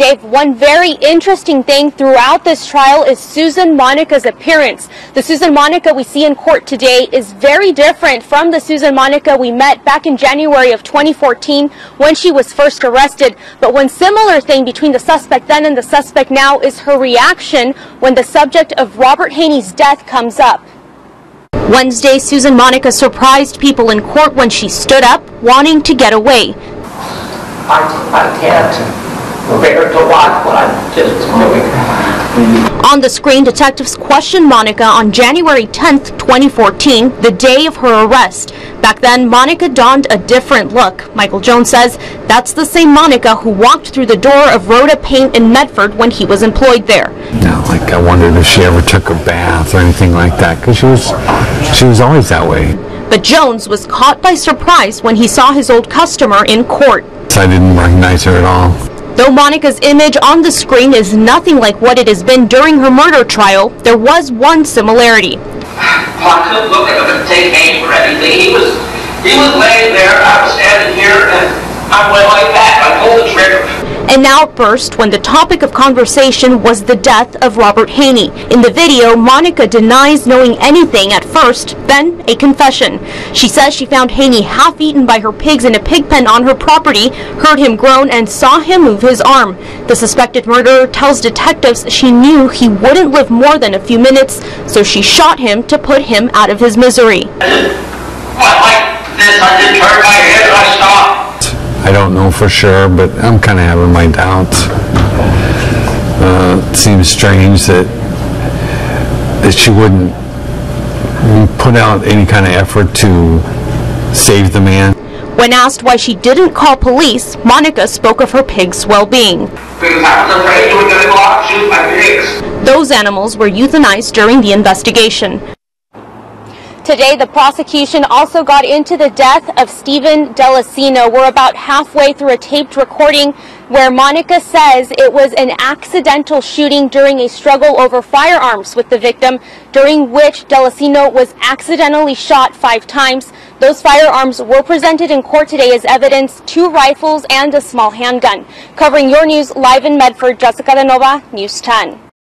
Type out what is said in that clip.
Dave, one very interesting thing throughout this trial is Susan Monica's appearance. The Susan Monica we see in court today is very different from the Susan Monica we met back in January of 2014 when she was first arrested. But one similar thing between the suspect then and the suspect now is her reaction when the subject of Robert Haney's death comes up. Wednesday, Susan Monica surprised people in court when she stood up, wanting to get away. I, I can't bear to watch what I'm just doing. On the screen, detectives questioned Monica on January 10th, 2014, the day of her arrest. Back then, Monica donned a different look. Michael Jones says that's the same Monica who walked through the door of Rodda Paint in Medford when he was employed there. No, like I wondered if she ever took a bath or anything like that, because she was, she was always that way. But Jones was caught by surprise when he saw his old customer in court. I didn't recognize her at all. Though Monica's image on the screen is nothing like what it has been during her murder trial, there was one similarity. Well, I couldn't look at him take aim or anything. He was, he was laying there, I was standing here, and I went like that. I pulled the trigger. An outburst when the topic of conversation was the death of Robert Haney. In the video, Monica denies knowing anything at first, then a confession. She says she found Haney half eaten by her pigs in a pig pen on her property, heard him groan, and saw him move his arm. The suspected murderer tells detectives she knew he wouldn't live more than a few minutes, so she shot him to put him out of his misery. Well, like this, I just turned my I don't know for sure, but I'm kind of having my doubts. Uh, it seems strange that that she wouldn't put out any kind of effort to save the man. When asked why she didn't call police, Monica spoke of her pig's well-being. Those animals were euthanized during the investigation. Today, the prosecution also got into the death of Stephen Delicino. We're about halfway through a taped recording where Monica says it was an accidental shooting during a struggle over firearms with the victim, during which Delicino was accidentally shot five times. Those firearms were presented in court today as evidence, two rifles and a small handgun. Covering your news live in Medford, Jessica De Nova, News 10.